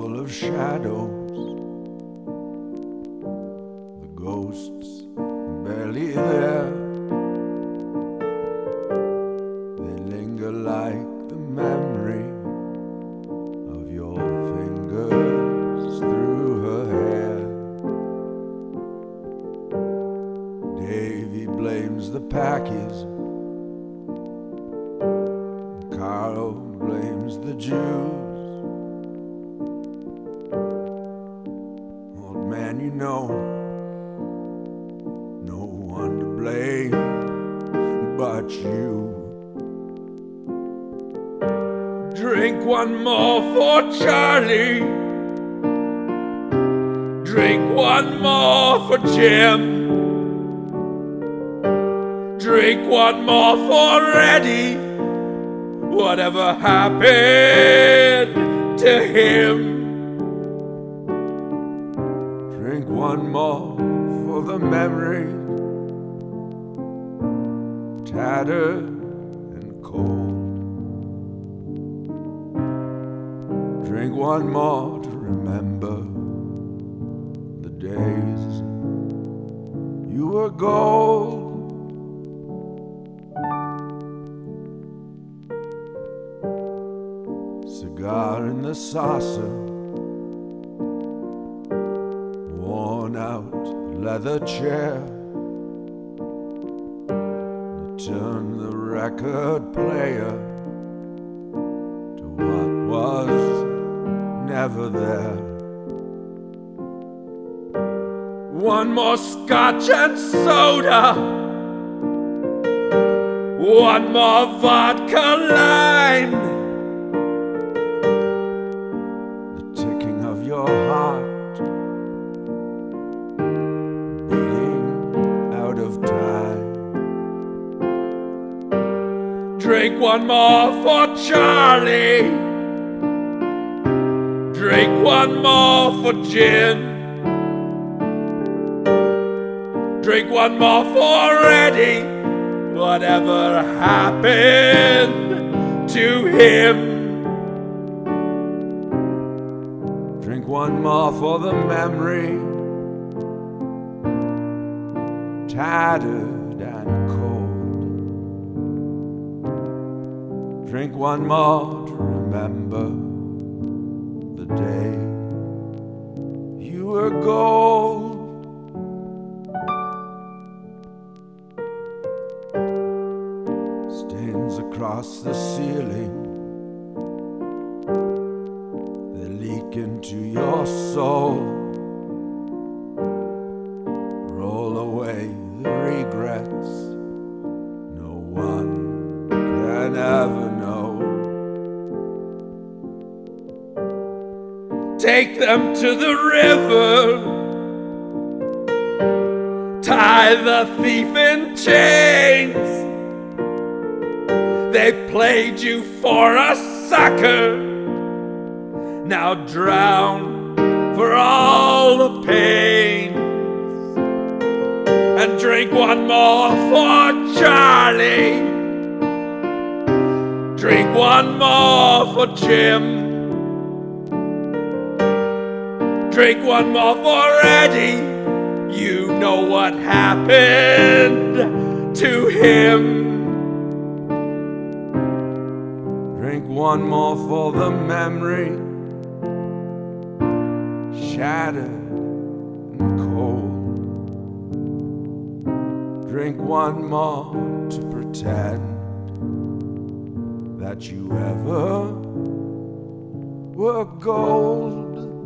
of shadows. The ghosts are barely there. They linger like the memory of your fingers through her hair. Davy blames the packies. Carl blames the Jews. Man, you know, no one to blame but you. Drink one more for Charlie. Drink one more for Jim. Drink one more for Eddie. Whatever happened to him? One more for the memory, tattered and cold. Drink one more to remember the days you were gold. Cigar in the saucer, leather chair. Turn the record player to what was never there. One more scotch and soda. One more vodka lime. The ticking of your heart Drink one more for Charlie. Drink one more for Jim. Drink one more for Eddie. Whatever happened to him? Drink one more for the memory, tattered and cold. Drink one more to remember the day you were gold. Stains across the ceiling, they leak into your soul. Take them to the river. Tie the thief in chains. They played you for a sucker. Now drown for all the pain. And drink one more for Charlie. Drink one more for Jim. Drink one more for Eddie. You know what happened to him. Drink one more for the memory, shattered and cold. Drink one more to pretend that you ever were gold.